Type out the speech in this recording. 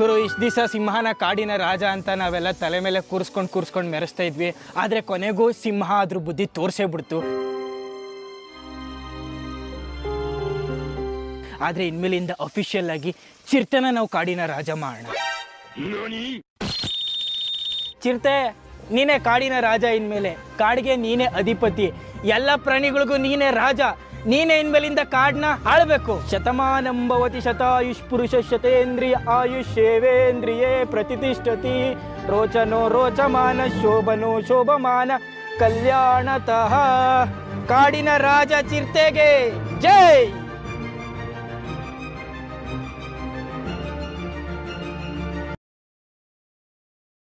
ಗುರು ಇಷ್ಟು ದಿವಸ ಸಿಂಹನ ಕಾಡಿನ ರಾಜ ಅಂತ ನಾವೆಲ್ಲ ತಲೆ ಮೇಲೆ ಕೂರಿಸ್ಕೊಂಡು ಕೂರಿಸ್ಕೊಂಡು ಮೆರೆಸ್ತಾ ಇದ್ವಿ. ಆದರೆ ಕೊನೆಗೂ ಸಿಂಹ ಅದ್ರ ಬುದ್ಧಿ ತೋರಿಸೇ ಬಿಡ್ತು. ಆದರೆ ಇನ್ಮೇಲಿಂದ ಅಫಿಷಿಯಲ್ ಆಗಿ ಚಿರ್ತನ ನಾವು ಕಾಡಿನ ರಾಜ ಮಾಡೋಣ. ಚಿರತೆ ನೀನೇ ಕಾಡಿನ ರಾಜ ಇನ್ಮೇಲೆ. ಕಾಡಿಗೆ ನೀನೇ ಅಧಿಪತಿ. ಎಲ್ಲ ಪ್ರಾಣಿಗಳಿಗೂ ನೀನೇ ರಾಜ. ನೀನೇ ಇನ್ಮೇಲಿಂದ ಕಾಡ್ನ ಆಳ್ಬೇಕು. ಶತಮಾನಂಬವತಿ ಶತಾಯುಷ್ ಪುರುಷ ಶತೇಂದ್ರಿಯ ಆಯುಷ್ ಸೇವೇಂದ್ರಿಯೇ ಪ್ರತಿಷ್ಠತಿ. ರೋಚನೋ ರೋಚಮಾನ, ಶೋಭನೋ ಶೋಭಮಾನ, ಕಲ್ಯಾಣತಃ. ಕಾಡಿನ ರಾಜ ಚಿರ್ತೆಗೆ ಜೈ!